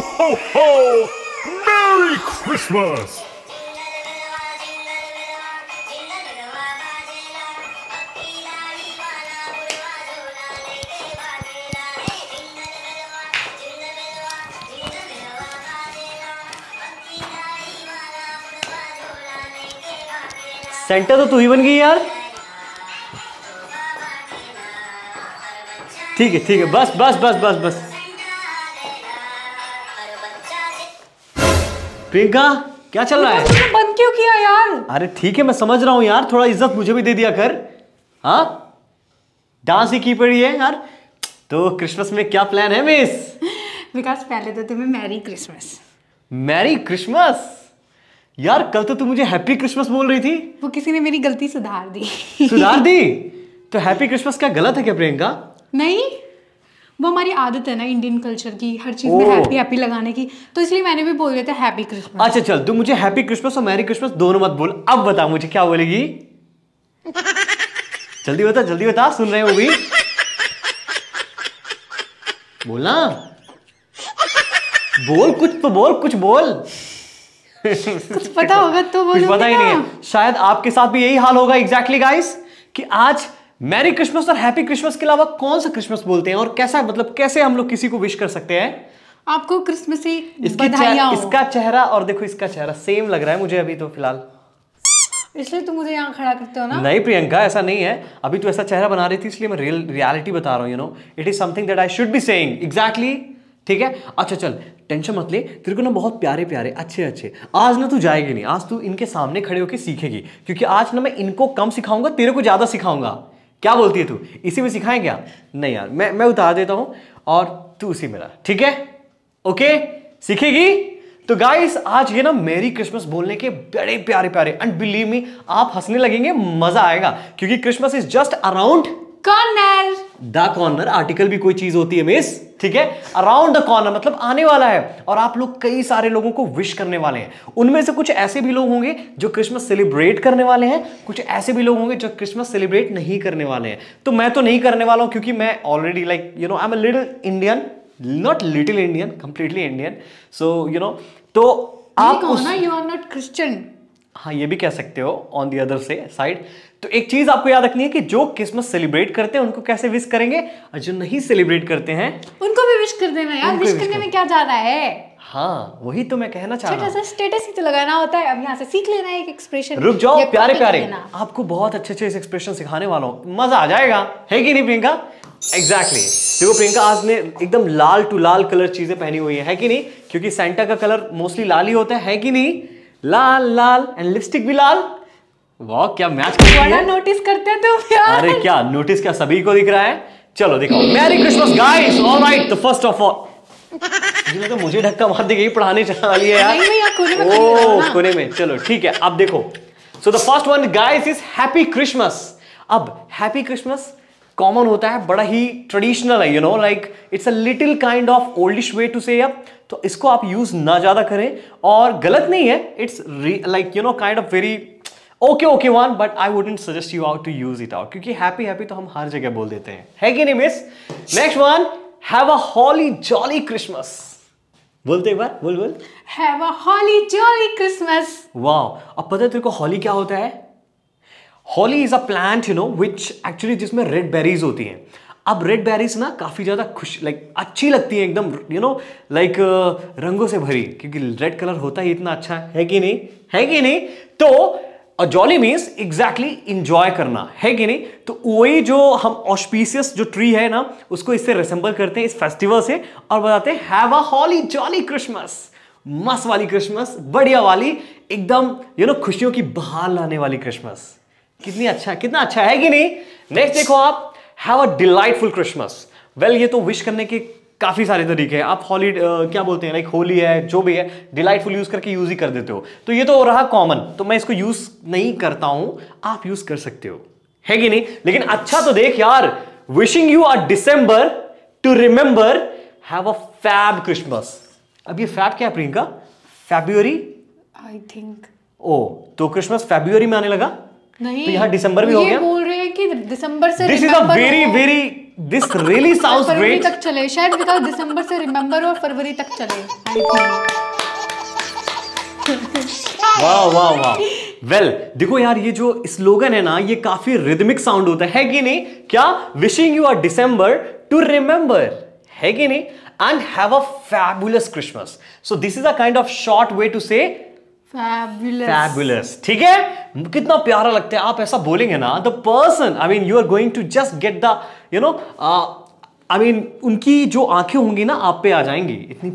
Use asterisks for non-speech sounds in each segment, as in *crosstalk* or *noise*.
ho, ho! Merry Christmas! Centre तो तू ही बन गई यार ठीक है ठीक है बस बस बस बस बस प्रियंका क्या चल रहा है? तुमने बंद क्यों किया यार? अरे ठीक है मैं समझ रहा हूँ यार थोड़ा इज़्ज़त मुझे भी दे दिया कर। हाँ? डांस ही की पड़ी है यार। तो क्रिसमस में क्या प्लान है मिस विकास पहले तो तुम्हें मैरी क्रिसमस मैरी क्रिसमस यार कल तो तू मुझे हैप्पी क्रिसमस बोल रही थी। वो किसी ने मेरी गलती सुधार दी। सुधार दी? *laughs* तो हैप्पी क्रिसमस क्या गलत है क्या प्रियंका? नहीं। वो हमारी आदत है ना इंडियन कल्चर की हर चीज़ में हैप्पी हैप्पी लगाने की। तो इसलिए मैंने भी बोल दिया था हैप्पी क्रिसमस अच्छा चल तू मुझे हैप्पी क्रिसमस और मैरी क्रिसमस दोनों मत बोल। अब बता मुझे क्या बोलेगी। जल्दी बता जल्दी बता सुन रहे हो भी बोलना। बोल कुछ तो बोल कुछ बोल। कुछ पता होगा तो कुछ पता ही नहीं है। शायद आपके साथ भी यही हाल होगा एग्जैक्टली गाइस कि आज मैरी क्रिसमस और हैप्पी क्रिसमस के अलावा कौन सा क्रिसमस बोलते हैं और कैसा मतलब कैसे हम लोग किसी को विश कर सकते हैं? आपको क्रिसमस की इसकी बधाइयाँ चेह- इसका चेहरा और देखो इसका चेहरा सेम लग रहा है मुझे अभी तो फ़िलहाल। इसलिए तुम मुझे यहाँ खड़ा करते हो ना? नहीं प्रियंका ऐसा नहीं है। अभी तो ऐसा चेहरा बना रही थी इसलिए मैं रियल रियलिटी बता रहा हूँ you know it is something that I should be saying exactly ठीक है? अच्छा चल टेंशन मत ले। तेरे को ना बहुत प्यारे प्यारे अच्छे अच्छे। आज ना तू जाएगी नहीं। आज तू इनके सामने खड़े होकर सीखेगी। क्योंकि आज ना मैं इनको कम सिखाऊँगा तेरे को ज़्यादा सिखाऊँगा। क्या बोलती है तू? इसी में सिखाएँ क्या? नहीं यार, मैं मैं उतार देता हूँ और तू उसी में रह। ठीक है? ओके सीखेगी? तो गाइस आज ये ना मेरी क्रिसमस बोलने के बड़े प्यारे प्यारे एंड बिलीव मी आप हंसने लगेंगे, मज़ा आएगा, क्योंकि Christmas is just around corner. The corner article भी कोई चीज़ होती है मिस ठीक है? अराउंड द कॉर्नर मतलब आने वाला है। और आप लोग कई सारे लोगों को विश करने वाले हैं। उनमें से कुछ ऐसे भी लोग होंगे जो क्रिसमस सेलिब्रेट करने वाले हैं। कुछ ऐसे भी लोग होंगे जो क्रिसमस सेलिब्रेट नहीं करने वाले हैं। तो मैं तो नहीं करने वाला हूँ क्योंकि मैं already like you know I am little Indian not little Indian completely Indian so you know तो आप यू आर नॉट क्रिश्चियन हाँ ये भी कह सकते हो ऑन दी अदर से साइड तो एक चीज़ आपको याद रखनी है कि जो क्रिसमस सेलिब्रेट करते हैं उनको कैसे विश करेंगे? और जो नहीं सेलिब्रेट करते हैं उनको भी विश कर देना यार विश करने में क्या जा रहा है? हाँ वही तो मैं कहना चाह रहा हूँ। स्टेटस ही तो लगाना होता है अब यहाँ से सीख लेना एक एक्सप्रेशन रुक जाओ प्यारे प्यारे आपको बहुत अच्छे अच्छे एक्सप्रेशन सिखाने वाला हूँ। मज़ा आ जाएगा है कि नहीं प्रियंका? एग्जैक्टली देखो प्रियंका आज ने एकदम लाल टू लाल कलर चीज़ें पहनी हुई है, है कि नहीं? क्योंकि सेंटा का कलर मोस्टली लाल ही होता है, है कि नहीं? लाल लाल एंड लिपस्टिक भी लाल वाह क्या मैच कर रही है? नोटिस करते हैं तुम यार। अरे क्या नोटिस क्या सभी को दिख रहा है? चलो दिखाओ। Merry Christmas guys alright the first of all लगा मुझे धक्का मार दी गई पढ़ाने चला है यार। नहीं, नहीं, यार, कोने में ओ कोने में। चलो ठीक है अब देखो। So the first one guys is happy Christmas अब हैप्पी क्रिसमस कॉमन होता है बड़ा ही ट्रेडिशनल है you know like it's a little kind of oldish way to say up तो इसको आप यूज़ ना ज़्यादा करें। और गलत नहीं है it's like you know kind of very okay okay one but I wouldn't suggest you out to use it out क्योंकि हैप्पी हैप्पी तो हम हर जगह बोल देते हैं। है कि नहीं miss next one have a holly jolly Christmas बोलते एक बार बोल बोल। Have a holly jolly Christmas वाह अब पता है तेरे को हॉली क्या होता है? Holly is a plant you know which actually जिसमें रेड बेरीज होती हैं। अब रेड बेरीज ना काफ़ी ज़्यादा खुश लाइक अच्छी लगती है एकदम यू नो लाइक रंगों से भरी क्योंकि रेड कलर होता ही इतना अच्छा है कि नहीं? है कि नहीं? तो जॉली मीन्स एग्जैक्टली इंजॉय करना, है कि नहीं? तो वही जो हम ऑस्पिशियस जो ट्री है ना, उसको इससे रिसेंबल करते हैं इस फेस्टिवल से और बताते हैं have a holly jolly Christmas मस्त वाली क्रिसमस बढ़िया वाली, एकदम यू नो खुशियों की बहार लाने वाली क्रिसमस कितनी अच्छा कितना अच्छा है कि नहीं? नेक्स्ट देखो आप have a delightful Christmas well ये तो विश करने के काफ़ी सारे तरीके हैं। आप हॉली क्या बोलते हैं? लाइक होली है जो भी है डिलाइटफुल यूज़ करके यूज़ ही कर देते हो। तो ये तो रहा कॉमन तो मैं इसको यूज़ नहीं करता हूँ आप यूज़ कर सकते हो। है कि नहीं? लेकिन अच्छा तो देख यार wishing you a December to remember have a fab Christmas अब ये फैब क्या है Priyanka? February I think oh तो क्रिसमस फेब्रुअरी में आने लगा? नहीं तो यहाँ दिसंबर भी हो गया। बोल रहे हैं कि दिसंबर से this is a very very this really sounds February great तक चले शायद बिकॉज़ दिसंबर से रिमेंबर और फरवरी तक चले वाह वाह वाह. वेल देखो यार ये जो स्लोगन है ना ये काफ़ी रिदमिक साउंड होता है। कि नहीं? क्या? Wishing you are December to remember है कि नहीं? And have a fabulous Christmas so this is a kind of short way to say fabulous ठीक है? कितना प्यारा लगता है। आप ऐसा बोलेंगे ना the person I mean you are going to just get the you know I mean उनकी जो आँखें होंगी ना आप पे आ जाएँगी। इतनी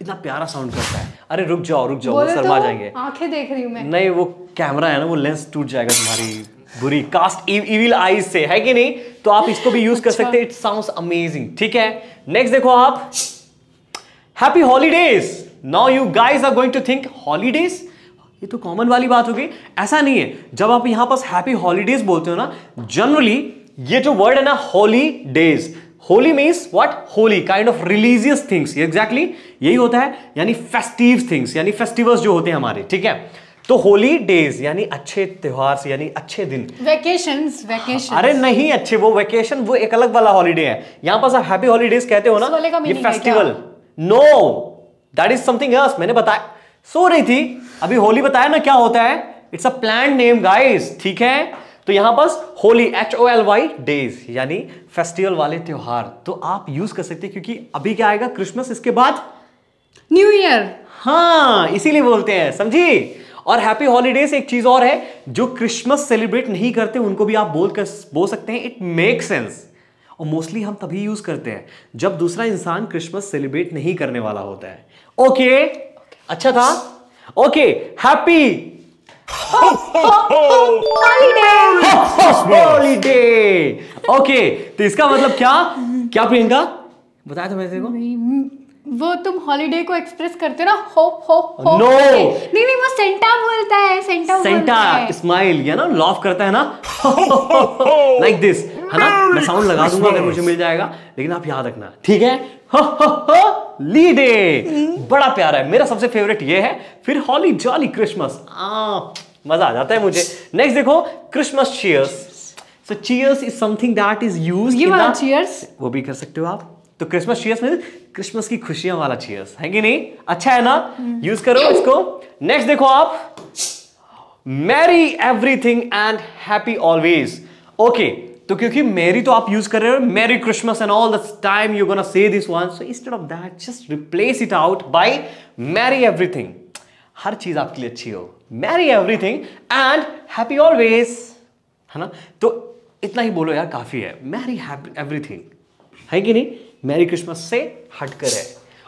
इतना प्यारा साउंड करता है। अरे रुक जाओ रुक जाओ शर्मा तो जाएँगे। आँखें देख रही हूँ मैं। नहीं वो कैमरा है ना वो लेंस टूट जाएगा तुम्हारी बुरी। कास्ट इविल आईज से है कि नहीं? तो आप इसको भी यूज़ कर अच्छा। *laughs* सकते हैं। इट साउंड अमेजिंग ठीक है? नेक्स्ट देखो आप। Happy holidays now you guys are going to think holidays ये तो कॉमन वाली बात होगी ऐसा नहीं है। जब आप यहाँ पर हैप्पी हॉलीडेज बोलते हो ना जनरली ये जो वर्ड है ना holidays holy means what holy kind of religious things exactly यही होता है यानी फेस्टिव थिंग्स यानी फेस्टिवल्स जो होते हैं हमारे ठीक है? तो होली डेज़ यानी अच्छे त्योहार यानी अच्छे दिन। वेकेशन वेकेशन अरे नहीं अच्छे वो वेकेशन वो एक अलग वाला हॉलीडे है। यहाँ पर आप हैप्पी हॉलीडेज कहते हो ना ये festival no that is something else मैंने बताया सो रही थी। अभी होली बताया ना क्या होता है। It's a plan name guys ठीक है? तो यहाँ पर holy H O L Y days यानी फेस्टिवल वाले त्योहार। तो आप यूज़ कर सकते हैं क्योंकि अभी क्या आएगा? क्रिसमस इसके बाद न्यू ईयर हाँ इसीलिए बोलते हैं समझी? और हैप्पी हॉलीडेज एक चीज़ और है जो क्रिसमस सेलिब्रेट नहीं करते उनको भी आप बोल कर बोल सकते हैं इट मेक सेंस और मोस्टली हम तभी यूज़ करते हैं जब दूसरा इंसान क्रिसमस सेलिब्रेट नहीं करने वाला होता है। ओके अच्छा था? ओके हैप्पी हॉलीडे ओके तो इसका मतलब क्या? क्या प्रियंका? बताया था मैंने तेरे को वो तुम हॉलीडे को एक्सप्रेस करते हो ना? Hope hope No. नहीं नहीं वो सेंटा बोलता है सेंटा सेंटा स्माइल या ना? लॉफ करता है ना? लाइक दिस है ना? मैं साउंड लगा दूँगा अगर मुझे मिल जाएगा लेकिन आप याद रखना ठीक है? लीडे बड़ा प्यारा है। मेरा सबसे फेवरेट ये है। फिर हॉली जॉली क्रिसमस मज़ा आ जाता है मुझे। नेक्स्ट देखो Christmas cheers so cheers is something that is use ये वाला cheers? वो भी कर सकते हो आप। तो क्रिसमस चीयर्स में क्रिसमस की खुशियाँ वाला चीयर्स है कि नहीं? अच्छा है ना? यूज़ करो इसको। नेक्स्ट देखो आप। Merry everything and happy always okay तो क्योंकि मेरी तो आप यूज़ कर रहे हो merry Christmas and all the time you gonna say this one so instead of that just replace it out by merry everything हर चीज़ आपके लिए अच्छी हो। Merry everything and happy always है ना? तो इतना ही बोलो यार काफ़ी है। मैरी एवरीथिंग है कि नहीं? मैरी क्रिसमस से हटकर है।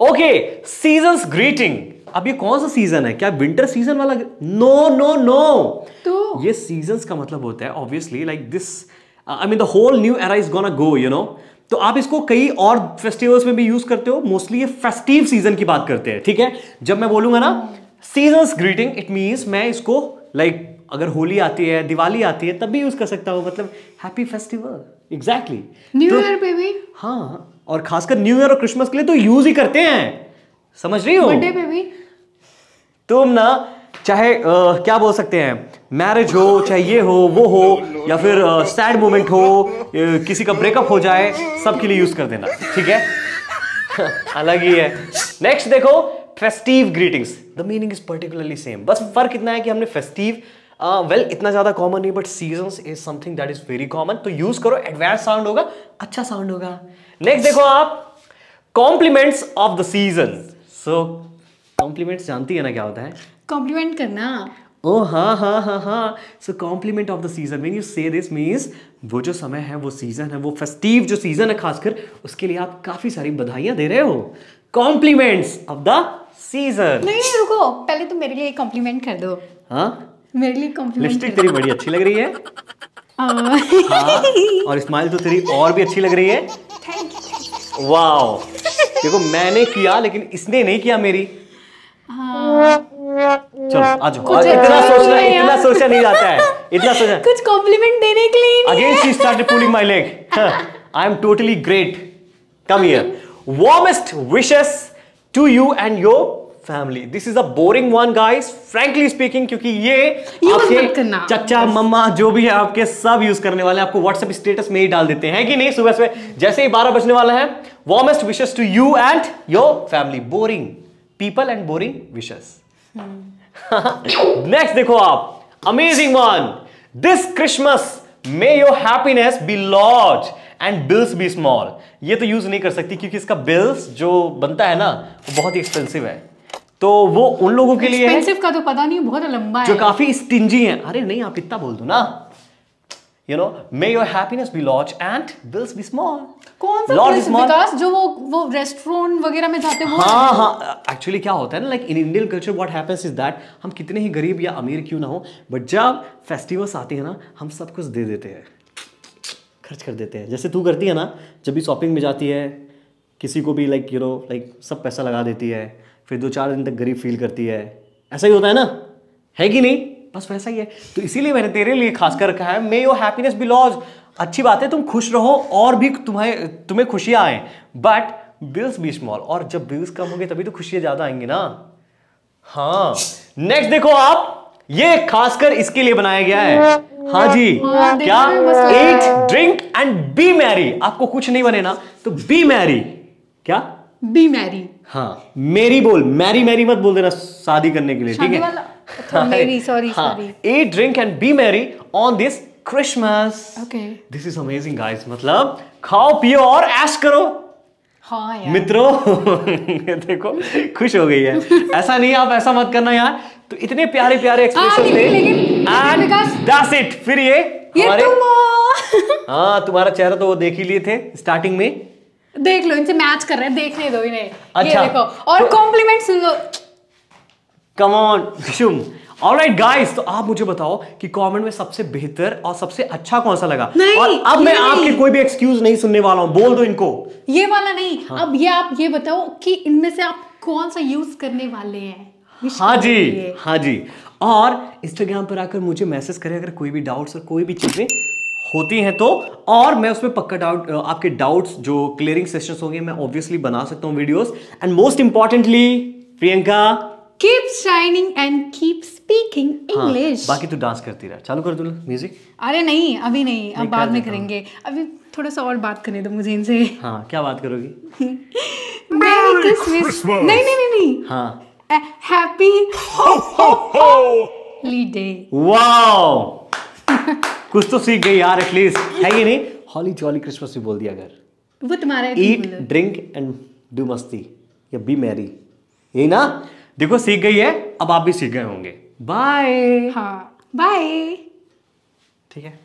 ओके सीजन्स ग्रीटिंग अब ये कौन सा सीज़न है? क्या विंटर सीज़न वाला? नो नो नो तो ये सीजन्स का मतलब होता है obviously like this I mean the whole new era is gonna go you know तो आप इसको कई और फेस्टिवल्स में भी यूज़ करते हो मोस्टली ये फेस्टिव सीज़न की बात करते हैं ठीक है? जब मैं बोलूँगा ना सीजन्स ग्रीटिंग इट मीन्स मैं इसको लाइक like, अगर होली आती है दिवाली आती है तब भी यूज़ कर सकता हूँ मतलब happy festival exactly new year पे भी हाँ और खासकर न्यू ईयर और क्रिसमस के लिए तो यूज़ ही करते हैं। समझ रही हो? बर्थडे पे भी तुम ना चाहे अ, क्या बोल सकते हैं? मैरिज हो चाहे ये हो वो हो या फिर सैड मोमेंट हो किसी का ब्रेकअप हो जाए सबके लिए यूज़ कर देना ठीक है? *laughs* अलग ही है। नेक्स्ट देखो festive greetings the meaning is particularly same बस फ़र्क इतना है कि हमने फेस्टिव वेल uh, well, इतना ज़्यादा कॉमन नहीं but seasons is something that is very common तो यूज़ करो एडवांस साउंड होगा अच्छा साउंड होगा। नेक्स्ट देखो आप compliments of the season so compliments जानती है ना क्या होता है? कॉम्प्लीमेंट करना। ओ हाँ हाँ हाँ हाँ. So compliment of the season mean you say this means वो जो समय है वो सीज़न है वो फेस्टिव जो सीज़न है खासकर उसके लिए आप काफ़ी सारी बधाइयाँ दे रहे हो. कॉम्प्लीमेंट्स ऑफ़ द सीज़न नहीं रुको. पहले तो मेरे लिए कॉम्प्लीमेंट कर दो. हाँ? मेरे लिए कॉम्प्लीमेंट लिपस्टिक तेरी बड़ी अच्छी लग रही है. हाँ. और स्माइल तो तेरी और भी अच्छी लग रही है. यू वाओ देखो मैंने किया लेकिन इसने नहीं किया मेरी. चलो आ जाओ इतना सोचना इतना। सोचा नहीं जाता है। इतना *laughs* सोचा कुछ कॉम्प्लीमेंट देने के लिए she started pulling my leg. *laughs* Huh. I am totally great. Come here. Warmest wishes to you and your family this is a boring one guys frankly speaking क्योंकि ये आपके चचा मम्मा जो भी है आपके सब यूज़ करने वाले हैं। आपको व्हाट्सएप स्टेटस में ही डाल देते हैं कि नहीं? सुबह सुबह जैसे ही बारह बजने वाला है warmest wishes to you and your family boring people and boring wishes next देखो आप। Amazing one this Christmas may your happiness be large and bills be small ये तो यूज़ नहीं कर सकती क्योंकि इसका बिल्स जो बनता है ना वो बहुत ही एक्सपेंसिव है। तो वो उन लोगों के लिए एक्सपेंसिव का तो पता नहीं बहुत लंबा है। जो काफ़ी स्टिंजी है। अरे नहीं आप इतना बोल दो ना। You know may your happiness be large and bills be small कौन सा Lord place, small. विकास जो वो वो रेस्टोरेंट वगैरह में जाते हैं हाँ हाँ? एक्चुअली क्या होता है ना like in Indian culture what happens is that हम कितने ही गरीब या अमीर क्यों ना हो बट जब फेस्टिवल्स आते हैं ना हम सब कुछ दे देते हैं। खर्च कर देते हैं। जैसे तू करती है ना जब भी शॉपिंग में जाती है किसी को भी लाइक यू नो लाइक सब पैसा लगा देती है फिर दो चार दिन तक गरीब फील करती है। ऐसा ही होता है ना? है कि नहीं? बस वैसा ही है। तो इसीलिए मैंने तेरे लिए खास कर रखा है may your happiness be large अच्छी बात है तुम खुश रहो और भी तुम्हें तुम्हें खुशियाँ आए बट बिल्स बी स्मॉल और जब बिल्स कम होंगे तभी तो खुशियाँ ज़्यादा आएँगी ना। हाँ। नेक्स्ट देखो आप, ये खासकर इसके लिए बनाया गया है। हाँ जी। क्या। Eat drink and be merry आपको कुछ नहीं बने ना तो बी मैरी क्या? Be merry. हाँ मेरी बोल मैरी मैरी मत बोल देना शादी करने के लिए ठीक है? मेरी sorry sorry eat drink and be merry on this Christmas okay this is amazing guys मतलब खाओ पियो और ऐश करो। हाँ यार। मित्रों *laughs* देखो खुश हो गई है। ऐसा नहीं आप ऐसा मत करना यार। तो इतने प्यारे प्यारे एक्सप्रेशन थे। लेकिन- लेकिन एंड दैट्स इट फिर ये ये हमारे हाँ तुम्हारा चेहरा तो वो देख ही लिए थे स्टार्टिंग में। देख लो इनसे मैच कर रहे हैं देखने दो इन्हें। अच्छा। ये देखो और कॉम्प्लीमेंट सुन लो कम ऑन शुम। ऑलराइट गाइस तो आप मुझे बताओ कि कमेंट में सबसे बेहतर और सबसे अच्छा कौन सा लगा? नहीं, और अब मैं आपके कोई भी एक्सक्यूज नहीं सुनने वाला हूँ बोल दो इनको। ये वाला नहीं हाँ। अब ये आप ये बताओ कि इनमें से आप कौन सा यूज़ करने वाले हैं? हाँ जी हाँ जी। और इंस्टाग्राम पर आकर मुझे मैसेज करें अगर कोई भी डाउट्स और कोई भी चीज़ें होती हैं तो और मैं उसमें पक्का डाउट आपके डाउट्स जो क्लियरिंग सेशंस होंगे मैं ऑब्वियसली बना सकता हूँ videos and most importantly Priyanka. Keep shining and keep speaking हाँ, English. बाकी तू डांस करती रह। चालू कर दूँ म्यूज़िक अरे नहीं अभी नहीं अब बाद में हूँ। करेंगे। अभी थोड़ा सा और बात करने दो मुझे इनसे। हाँ क्या बात करोगी? *laughs* Merry Christmas. Christmas. नहीं नहीं नहीं नहीं। हाँ। हैप्पी होली डे वाओ कुछ तो सीख गई यार एटलीस्ट है ये नहीं? हॉली जॉली क्रिसमस भी बोल दिया अगर। वो तुम्हारा ईट ड्रिंक एंड डू मस्ती या बी मैरी यही ना? देखो सीख गई है अब आप भी सीख गए होंगे। बाय हाँ बाय ठीक है।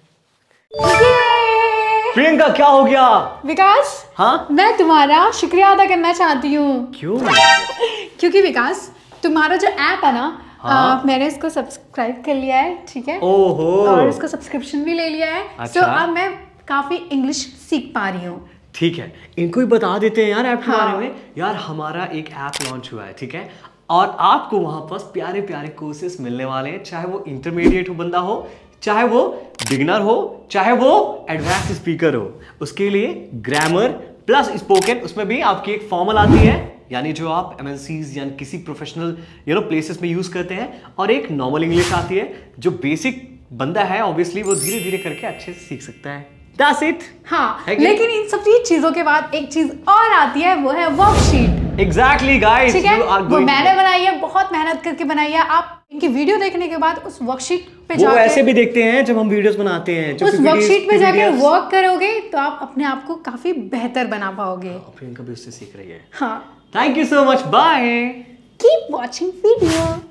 प्रियंका क्या हो गया? विकास? हाँ? मैं तुम्हारा शुक्रिया अदा करना चाहती हूँ। क्यों? *laughs* क्योंकि विकास तुम्हारा जो ऐप है ना हाँ। आ, मैंने इसको सब्सक्राइब कर लिया है ठीक है? ओहो। और इसका सब्सक्रिप्शन भी ले लिया है। अच्छा। तो अब मैं काफ़ी इंग्लिश सीख पा रही हूँ। ठीक है। इनको ही बता देते हैं यार ऐप के हाँ। बारे में। यार हमारा एक ऐप लॉन्च हुआ है ठीक है? और आपको वहाँ पर प्यारे प्यारे कोर्सेस मिलने वाले हैं चाहे वो इंटरमीडिएट हो बंदा हो चाहे वो बिगनर हो चाहे वो एडवांस स्पीकर हो। उसके लिए ग्रामर प्लस स्पोकन उसमें भी आपकी एक फॉर्मल आती है। यानी जो आप एम या किसी प्रोफेशनल यू नो प्लेसेस में यूज़ करते हैं और एक नॉर्मल इंग्लिश आती है जो बेसिक बंदा है ऑब्वियसली वो धीरे धीरे करके अच्छे से सीख सकता है। That's it. हाँ है लेकिन इन सब चीज़ों के बाद एक चीज़ और आती है वो है वर्कशीट Exactly, guys. ठीक है? वो मैंने बनाई है बहुत मेहनत करके बनाई है। आप इनकी वीडियो देखने के बाद उस वर्कशीट पे वो ऐसे भी देखते हैं जब हम वीडियोस बनाते हैं उस वर्कशीट पे जाकर वर्क करोगे तो आप अपने आप को काफ़ी बेहतर बना पाओगे। प्रियंका भी उससे सीख रही है। हाँ। Thank you so much. Bye. Keep watching video.